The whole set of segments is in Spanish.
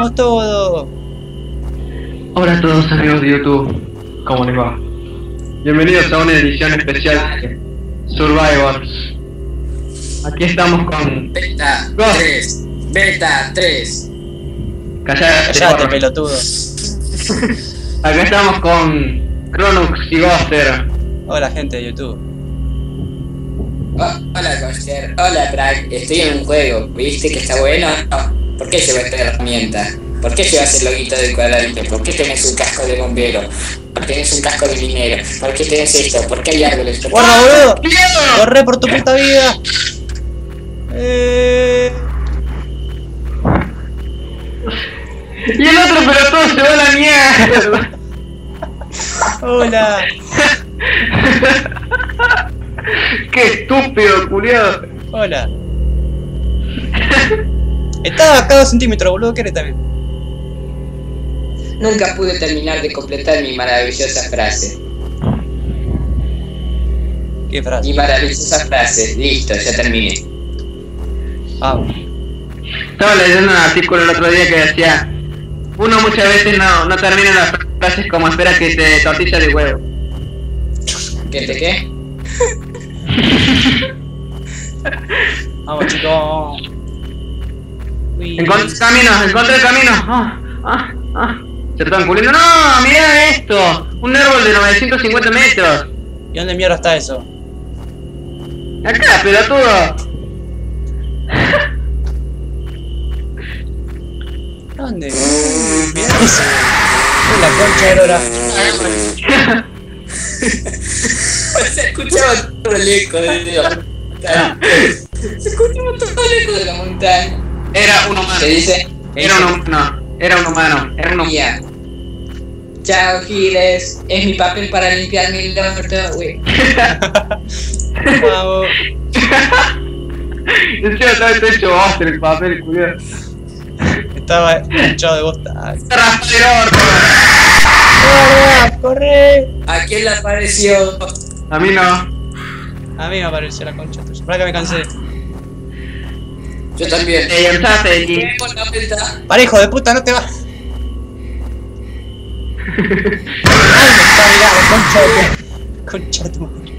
¡Vamos todos! Hola a todos amigos de YouTube, ¿cómo les va? Bienvenidos a una edición especial de Survivors. Aquí estamos con... Beta Go. 3. Beta 3. Callate, pelotudo. Acá estamos con Cronux y Buster. Hola, gente de YouTube. Oh, hola, Coster. Hola, Bragg. Estoy en un juego. ¿Viste que está bueno? No. ¿Por qué llevas esta herramienta? ¿Por qué llevas el loguito del cuadradito? ¿Por qué tenés un casco de bombero? ¿Por qué tenés un casco de minero? ¿Por qué tenés esto? ¿por qué hay árboles? ¿Por qué- ¡Guarda, boludo! ¡Miedo! ¡Corre por tu puta vida! Eh... Y el otro pelotudo se va a la mierda. ¡Hola! Qué estúpido, culiado. ¡Hola! Estaba a cada centímetro, boludo, ¿qué eres también? Nunca pude terminar de completar mi maravillosa frase. ¿Qué frase? Mi maravillosa frase. Listo, ya terminé. Ah, Estaba leyendo un artículo el otro día que decía uno muchas veces no, no termina las frases como espera que te tortilla de huevo. ¿Qué te qué? vamos chicos. Encontré camino, encontré el camino. Ah, ah, ah. Se están culiendo. No, mira esto. Un árbol de 950 metros. ¿Y dónde mierda está eso? Acá, pelotudo. ¿Dónde? Mirá eso. La concha de Lora. Se escuchaba todo el eco de la montaña. Se escuchaba todo el eco de la montaña. Era un humano. Se dice, Era un humano. Era un humano. Era un humano. Chao, Giles. Es mi papel para limpiar mi orto, güey. Vamos. Encima estaba todo hecho Buster el papel, culiado. Estaba echado de bosta. ¡Corre! ¡Corre! ¿A quién le apareció? A mí no. A mí me apareció la concha tuya. Para que me cansé. Yo también. Te la vuelta. Para hijo de puta, no te vas. Ay, me está mirando, concha de. Concha de tu madre.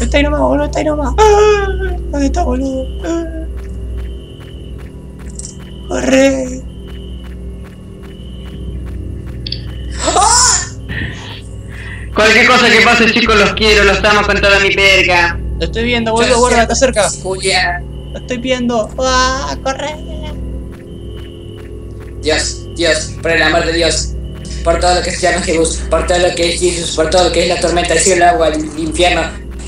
Está ahí nomás, boludo, está ahí nomás. Ah, ¿Dónde está, boludo? Ah. Corre. Cualquier cosa que pase, chicos, los quiero, los amo con toda mi perca. Lo estoy viendo, boludo, guarda, está cerca. Julia. Lo estoy viendo. Ah, corre. Dios, Dios, por el amor de Dios. Por todo lo que se llama Jesús, por todo lo que es Jesús, por todo lo que es la tormenta, el cielo, el agua, el infierno,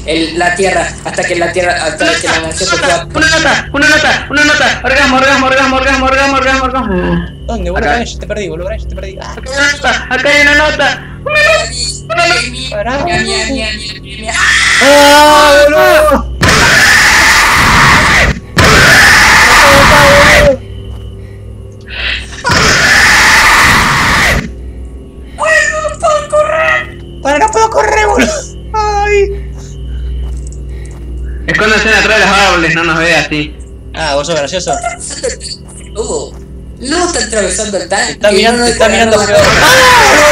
el- la tierra, hasta que la tierra, hasta que la nación se pueda. Una nota, una nota, una nota. Orgasmo, orgasmo, orgasmo, orgasmo, orgasmo, orgasmo, orgasmo. ¿Dónde, yo te perdí, boludo, ay, yo te perdí. Ah, Acá hay una nota, acá hay una nota. ¡Ah, boludo! Atrás de los árboles, no nos vea así. Ah, vos sos gracioso. Uh, no está atravesando el tanque. Está mirando, no está mirando ¡Ah!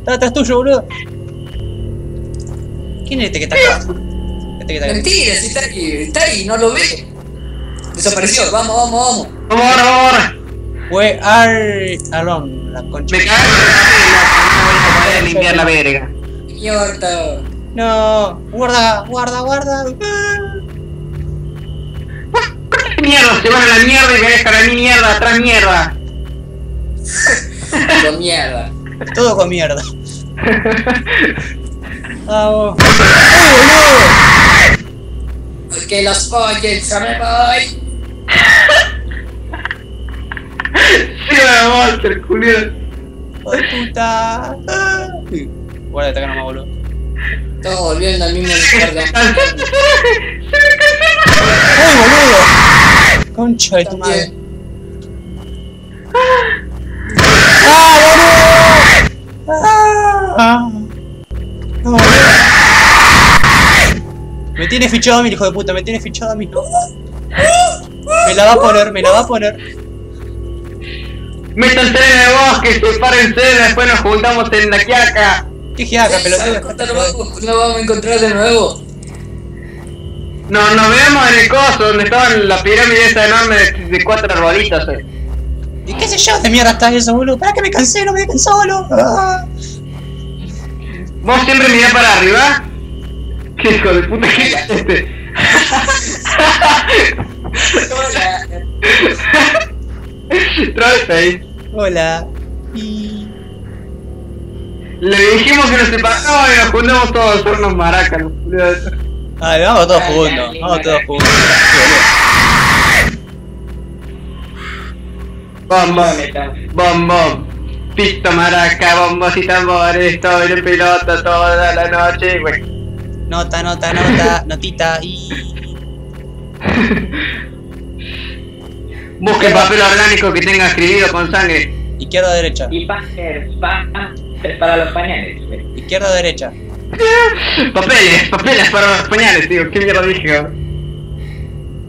Está atrás tuyo, boludo. ¿Quién es este que está acá? Este que está acá. Mentira, si está ahí, está ahí, no lo ve. Desapareció, vamos, vamos, vamos. Vamos ahora, vamos ahora. Where are alone? La concha. Me cago en la no voy a poder limpiar la verga. Mierda. No, guarda, guarda, guarda. Mierda, se van a la mierda y me dejan a mí mierda, atrás mierda. Con mierda. Todo con mierda. Vamos. ¡Uy, boludo! Porque los pollos, ya me voy. Sí, la monster. ¡Hijo de puta! Guarda, está acá nomás, boludo. Estamos volviendo al mismo lugar de ¡Uy, boludo! Concha de tu madre. ¡Ah, boludo! ¡Ah! No, boludo. tiene fichado a mí, hijo de puta, me tiene fichado a mí. Me la va a poner, me la va a poner. Métanse en el bosque, sepárense, después nos juntamos en la quiaca. ¿Qué giaca, ¿Sabes pelotudo? nos vamos- a encontrar de nuevo? No, nos vemos en el coso, donde estaban la pirámide esa enorme de, de cuatro arbolitos. eh. ¿Y qué sé yo de mierda está eso, boludo? ¿Para que me cansé? No me dejen solo. Ah. ¿Vos siempre mirás para arriba? ¿Qué hijo de puta que es este? Hola. Hola. Y... Le dijimos que nos separamos y nos juntamos todos, unos maracas, los culiados. Vamos todos juntos, vamos todos juntos. Bom, bom, bom, bom. Pito, maraca, bombos y tambores, estoy en pelota toda la noche, güey. Nota, nota, nota, notita y... Busque papel orgánico que tenga escribido con sangre. Izquierda, derecha. Y Pampers para los pañales. Izquierda, derecha. Papeles, papeles para los pañales, tío. ¿Qué mierda dije? cabrón?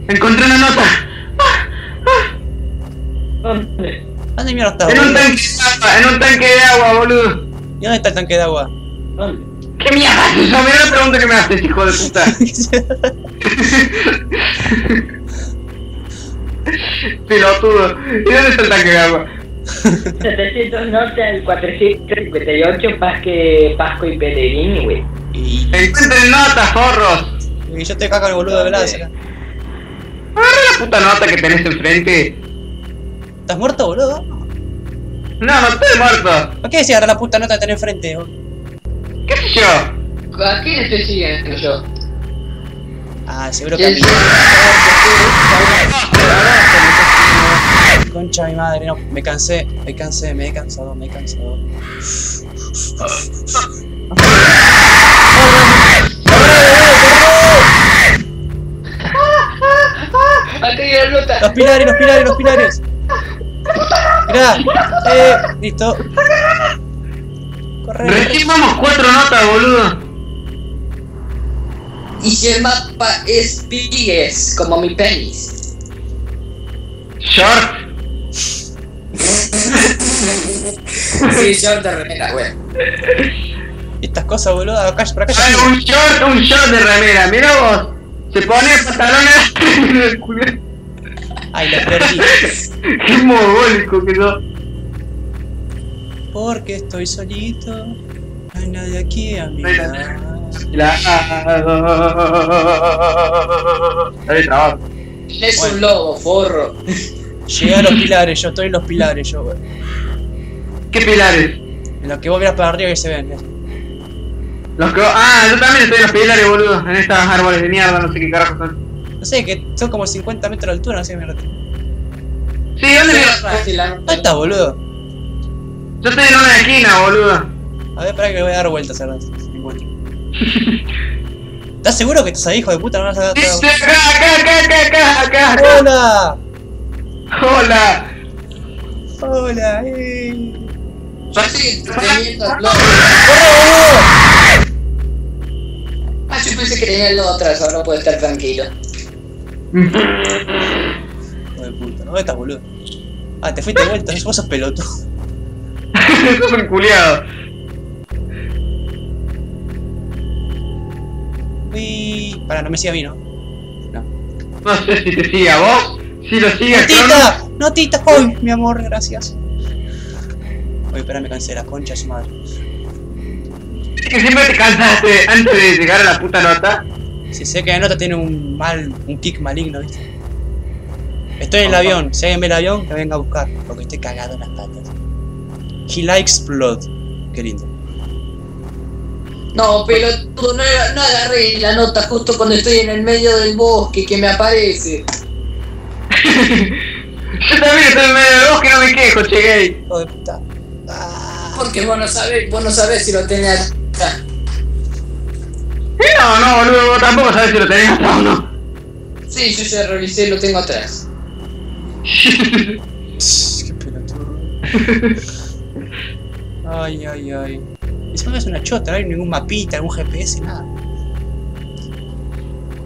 Encontré una nota. ¿Dónde? ¿Dónde mierda está, En un tanque de agua, en un tanque de agua, boludo. ¿Y dónde está el tanque de agua? ¿Dónde? ¿Qué mierda es eso? Mira la pregunta que me haces, hijo de puta. Pilotudo. ¿Y dónde está el tanque de agua? 700 nota el 458 Pasque, Pasco y Pellegrini, güey. y... Encuentren notas, forros. y yo estoy acá con el boludo de acá. Agarra la puta nota que tenés enfrente. ¿Estás muerto, boludo? No, no estoy muerto. ¿Por qué decís ahora la puta nota que tenés enfrente? boludo? ¿Qué sé yo? ¿A quién estoy siguiendo yo? Ah, seguro que a mí. Concha de mi madre, no, me cansé, me cansé, me he cansado, me he cansado. Los pilares, los pilares, los pilares. Mirá, eh, listo. Corre. Recién vamos cuatro notas, boludo. Y si el mapa es pigues, como mi penis. Short. Sí, yo de remera, güey. Estas cosas, boludo, acá, por acá Ay, un short, un short de remera. Mira vos. Se pone pantalones en el culo. Ay, la perdí. Qué mogólico que sos. Porque estoy solito. No hay nadie aquí a mi No hay lado. La... Dale trabajo. Es un lobo, forro. Llegué a los pilares, yo estoy en los pilares, yo, güey. ¿Qué pilares? En los que vos miras para arriba y se ven. ¿eh? Los que... Ah, yo también estoy en los pilares, boludo. En estos árboles de mierda, no sé qué carajo son. No sé, que son como 50 metros de altura, no sé qué mierda. Sí, ¿dónde la- ¿Dónde estás, boludo? Yo estoy en una esquina, boludo. A ver, espera que le voy a dar vueltas ahora. me. ¿Estás seguro que estás ahí, hijo de puta? No vas a acá, acá, acá, acá, acá, acá. ¡Hola! Hola. ¡Hola! ¡Eh! Yo estoy entreteniendo al lobo. ¡Corre, Ah, yo pensé que tenía el atrás, ahora puedo estar tranquilo. Hijo de puta, ¿dónde estás, boludo? Ah, te fuiste de vuelta, vos sos pelotudo. Sos un culiado. Uy, pará, no me siga a mí, ¿no? No sé si te sigue a vos. Si lo sigue. ¡Notita! ¡Notita! ¡Ay, mi amor, gracias! Uy, espera, me cansé de la concha su madre. Es que siempre te cansaste antes de llegar a la puta nota. Si sé que la nota tiene un mal, un kick maligno, ¿viste? Estoy en el avión, si alguien ve el avión, que venga a buscar, porque estoy cagado en las patas. He likes blood. Qué lindo. No, pero tú no, no agarré la nota justo cuando estoy en el medio del bosque que me aparece. Yo también estoy en medio del bosque, no me quejo, che gay. Hijo de puta. Ah. Porque vos no sabés, vos no sabés si lo tenés acá. No, no, boludo, vos tampoco sabés si lo tenés acá o no. Sí, yo ya revisé, lo tengo atrás. Qué pelotudo. Ay, ay, ay. Eso no es una chota, no hay ningún mapita, ningún GPS, nada.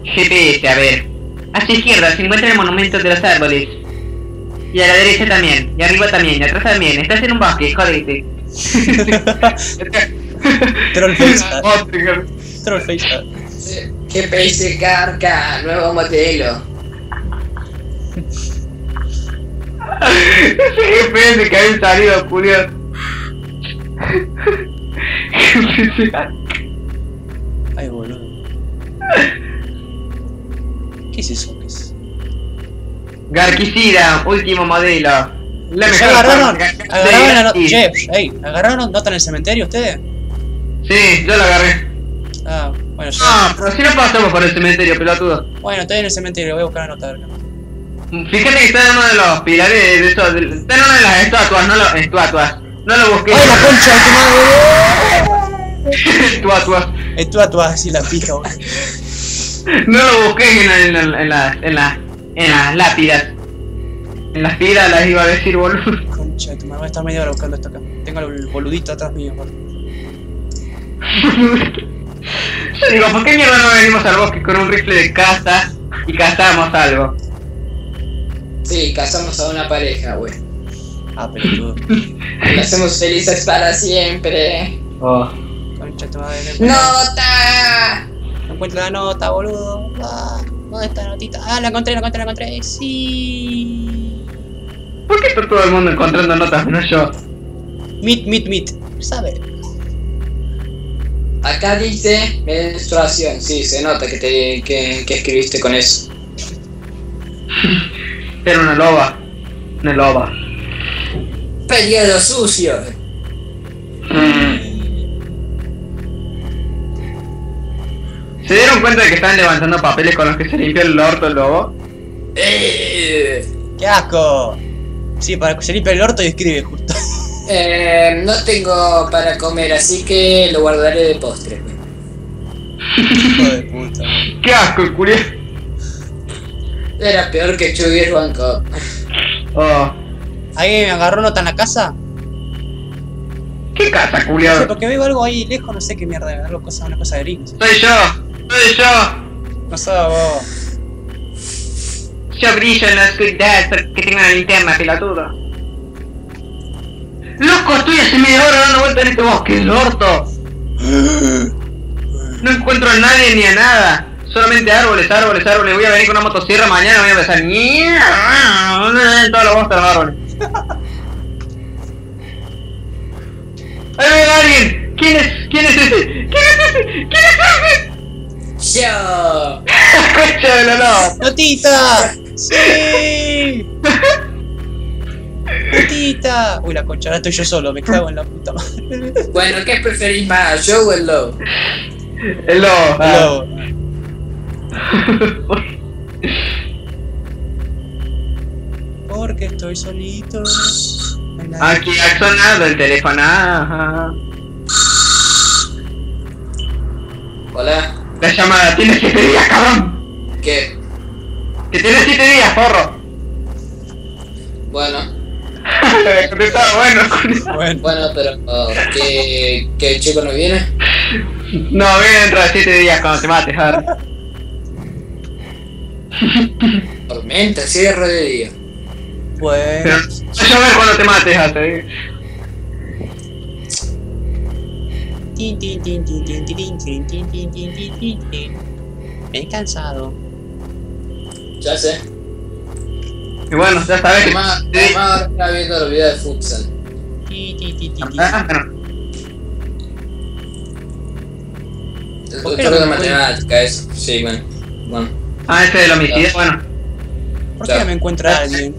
GPS, a ver. Hacia izquierda se encuentra el monumento de los árboles. Y a la derecha también, y arriba también, y atrás también. Estás en un bosque, jodete. Troll face. Oh, tío. Troll face. GPS carga, nuevo modelo. Ese GPS que había salido, curioso. Ay, boludo. ¿Qué es eso? ¿Qué es? Garquicida, último modelo. La ¿Ya mejor agarraron? ¿Agarraron la nota? Sí, Che, ey, ¿agarraron nota en el cementerio ustedes? Sí, yo la agarré. Ah, bueno, yo. No, pero si no pasamos por el cementerio, pelotudo. Bueno, estoy en el cementerio, voy a buscar la nota. Fíjate que está en uno de los pilares de esos. de- Está en una de las estatuas, no lo. Estatuas. No lo busqué. ¡Ay, la concha de tu madre! Estatuas. Es tú a tu así la pija. No lo busqué en, en, en, en las. En las. En las lápidas. En las piedras las iba a decir, boludo. Concha tu a estar media hora buscando esto acá. Tengo el boludito atrás mío, boludo. Yo digo, ¿por qué mierda no venimos al bosque con un rifle de caza y cazamos algo? Sí, casamos a una pareja, güey. Ah. Y la hacemos felices para siempre. Oh. Concha de tu madre. ¡Nota! No encuentro la nota, boludo. Ah, ¿Dónde está la notita? Ah, la encontré, la encontré, la encontré. Sí. ¿Por qué está todo el mundo encontrando notas menos yo? Meet, meet, meet. ¿Sabe? Acá dice menstruación. Sí, se nota que, te, que, que escribiste con eso. Era una loba. Una loba. Periodo sucio. ¿Se dieron cuenta de que estaban levantando papeles con los que se limpia el orto el lobo? Eh, ¡Qué asco! Sí, para que se limpie el orto y escribe justo. eh, no tengo para comer, así que lo guardaré de postre. Hijo de puta. ¡Qué asco, el culiao! Era peor que Chugger Bangkok. Oh. ¿Alguien me agarró nota en la casa? ¿Qué casa, No sé, culiao? porque veo algo ahí lejos, no sé qué mierda, algo cosa, una cosa de gringos. Soy yo, No sé, vos. Yo brillo en la oscuridad porque tengo una linterna, pelotudo. Loco, estoy hace media hora dando vueltas en este bosque del orto. No encuentro a nadie ni a nada. Solamente árboles, árboles, árboles. Voy a venir con una motosierra mañana voy a empezar. Todos los bosques de los árboles. ¡Ahí viene alguien! ¿Quién es? ¿Quién es ese? ¿Quién es ese? ¿Quién es ese? ¡Yo! ¡Concha de la lava! ¡Notita! ¡Sí! ¡Notita! Uy, la concha, ahora estoy yo solo, me cago en la puta madre. Bueno, ¿qué preferís más, yo o el lobo? El lobo. Hello. Porque estoy solito. Aquí ha sonado el teléfono. Ajá. Hola. La llamada, tienes 7 días, cabrón. ¿Qué? Que tienes 7 días, forro. Bueno, bueno. Bueno, bueno, pero oh, ¿qué, ¿qué el chico no viene? No, voy dentro de 7 días cuando te mates, Harry. Tormenta, cierre de día. bueno. Pero va a llover cuando te mates. Tin, Me he cansado. Ya sé. Y bueno, ya sabes que. Además ahora está viendo los videos de futsal. Ah, bueno. El ¿Por qué doctor de matemática, eso. Sí, bueno. Bueno. Ah, ese del homicidio, bueno. ¿Por qué no me encuentra alguien?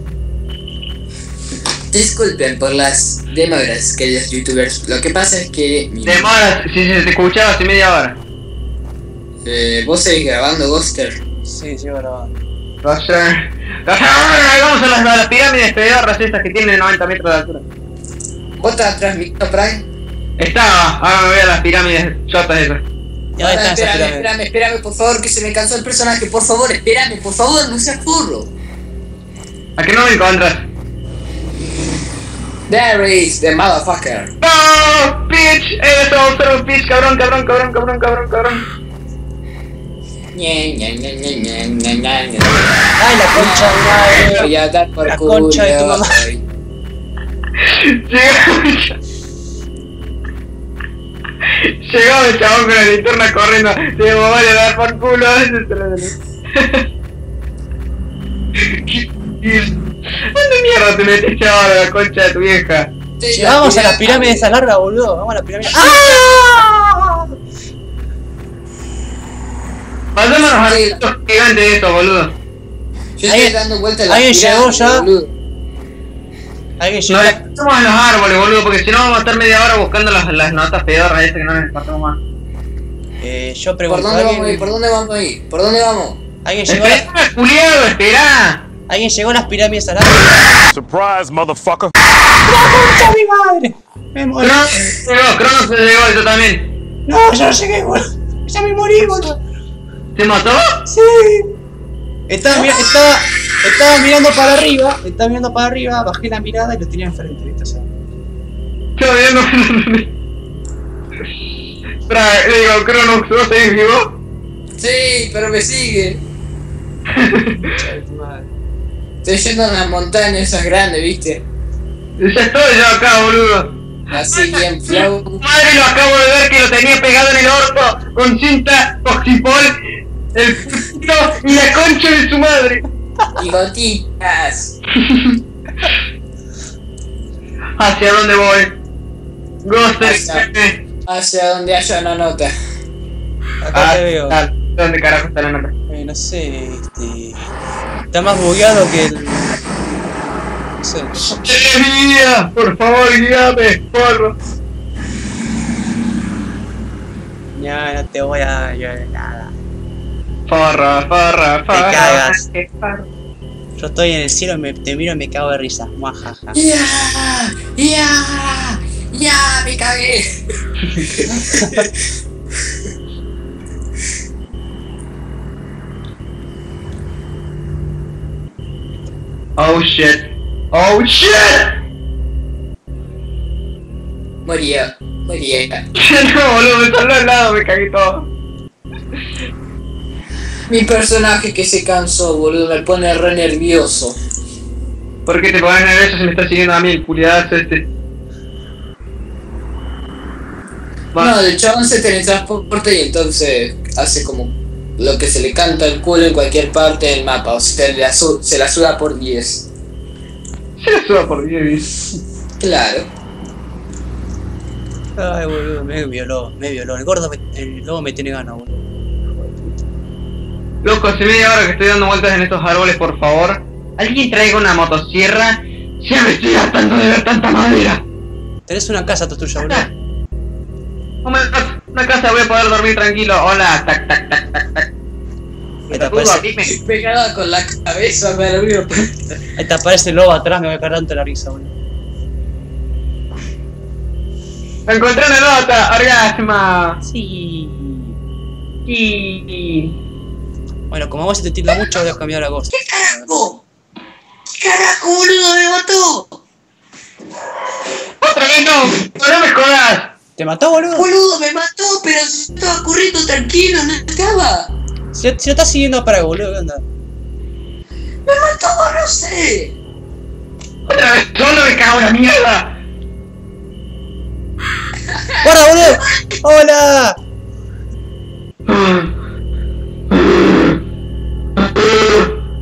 Disculpen por las demoras, queridos youtubers. Lo que pasa es que. mi- Demora, si se te escuchaba hace media hora. Eh, ¿Vos seguís grabando, Ghoster? Sí, sí, grabando. Ahí vamos a las, a las pirámides pedorras estas que tienen 90 metros de altura. ¿Vos estás atrás, Micro Prime? Estaba, ahora me voy a las pirámides chotas esas. ¿Y dónde Ahora, están esas espérame, espérame, espérame, por favor, que se me cansó el personaje. Por favor, espérame, por favor, no seas furro. ¿A que no me encuentras? There is the motherfucker. ¡No! ¡Bitch! ¡Eso! ¡Solo bitch! ¡Cabrón, cabrón, cabrón, cabrón, cabrón, cabrón! Ay, la concha de madre. Voy a dar por La culo concha de tu mamá. Llegó, el chabón con la linterna corriendo. Digo, vale a dar por culo. ¿Dónde mierda te metes, chaval, a la concha de tu vieja? Estoy Vamos a las pirámides esa larga, boludo. Vamos a las pirámides. ¡Ah! Pasémonos a los gigantes de esto, boludo. Yo estoy Alguien- dando vueltas a alguien llegó ya. boludo. Alguien Nos llegó. estamos en los árboles, boludo, porque si no vamos a estar media hora buscando las, las notas pedorras esas que no nos pasamos más. Eh, yo ¿Por pregunto. dónde vamos a ir? ¿alguien, ¿Por dónde vamos a ir? ¿Por dónde vamos? ¿alguien, llegó ¡Esperá, culiado, esperá! ¿Alguien llegó a las pirámides larga? Surprise, motherfucker. ¡Concha mi madre! Me morí. Cronos llegó, Cronos se llegó, yo también. No, yo no llegué, boludo. Ya me morí, boludo. ¿Se mató? Sí. Estaba, mira- estaba, estaba mirando para arriba, estaba mirando para arriba, bajé la mirada y lo tenía enfrente, ¿viste? O sea, Todavía no. Espera, le digo, Cronos, ¿vos seguís vivo? Sí, pero me sigue. tu madre. Estoy yendo a las montañas esas grandes, ¿viste? Ya estoy yo acá, boludo. Así bien flau. Madre, lo acabo de ver que lo tenía pegado en el orto con cinta oxipol, el pito y la concha de su madre. Y gotitas. ¿Hacia dónde voy? Ghoster, Hacia- Hacia donde haya una nota. Acá Ah, te veo. ¿Dónde carajo está la nota? Eh, no sé, este. Está más bugueado que el. No sé. ¡Guía! Por favor, guíame, porro. Ya, no te voy a ayudar en nada. Farra, farra, farra. cagas. qué farra. Yo estoy en el cielo, me, te miro y me cago de risa. Muajaja. ¡Ya! ¡Ya! ¡Ya! ¡Me cagué! Oh shit. Oh shit. Moría. Moría. no, boludo, me salió al lado, me cagué todo. Mi personaje que se cansó, boludo, me pone re nervioso. ¿Por qué te pones nervioso si me está siguiendo a mí el culiadazo este? Va. No, el chabón se teletransporta y entonces hace como lo que se le canta el culo en cualquier parte del mapa. O sea, se la, su- se la suda por 10. Se la suba por 10. Claro. Ay, boludo, me violó, me violó. El gordo, me, el lobo me tiene ganas, boludo. Loco, hace media hora que estoy dando vueltas en estos árboles, por favor. Alguien traiga una motosierra. Ya me estoy hartando de ver tanta madera. Tenés una casa tuya, boludo. Una casa, una casa, voy a poder dormir tranquilo. Hola, tac, tac, tac, tac, tac. Ahí te Pelotudo, aparece, aquí me- Pegada con la cabeza, me abrió. ahí te aparece el lobo atrás, me voy a cagar tanto la risa, boludo. Encontré una nota, orgasma. Sí. Y... Bueno, como a vos se te tilda mucho, voy a cambiar la cosa. ¡Carajo! ¡Carajo, boludo, me mató! ¡Otra vez no! ¡No me jodas! ¿Te mató, boludo? Boludo, me mató, pero si estaba corriendo tranquilo, no estaba. Si, si lo estás siguiendo para boludo, ¿qué onda? Me mató, no sé. ¡Otra vez solo me cago en la mierda! ¡Guarda, boludo! ¡Hola!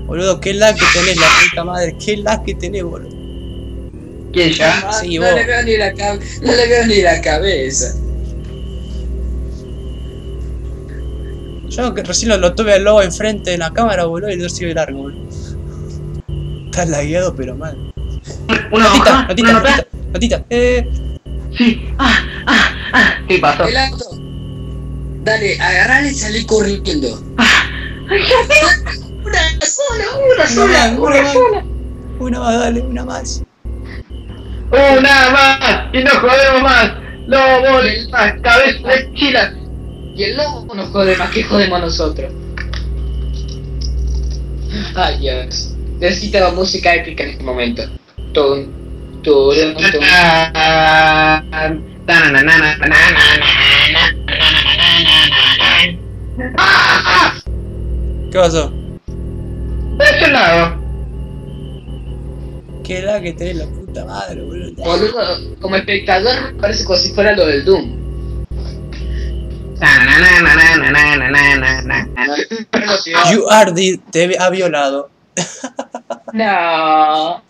Boludo, qué lag que tenés, la puta madre. Qué lag que tenés, boludo. ¿Quién ya? Ah, Sí, no le veo ni la no le veo ni la cabeza. Yo que recién lo, lo tuve al lobo enfrente de la cámara, boludo, y no sigue largo, boludo. Estás lagueado, pero mal. ¿Una Notita, hoja? notita, notita, notita. Eh, Sí. Ah, ah, ah. ¿Qué pasó? El auto. Dale, agarrale y salí corriendo. Una sola, una sola, más, una sola. Una más, dale, una más. ¡Una más! ¡Y no jodemos más! ¡Lobo, más! ¡Cabeza de chilas! Y el lobo nos jode más que jodemos nosotros. Ay Dios. Necesitaba música épica en este momento. Tun, turun, tun. ¿Qué pasó? De ese lado. ¿Qué la que tenés la puta madre, boludo? Boludo, como espectador parece como si fuera lo del Doom. You are the... te ha violado. No.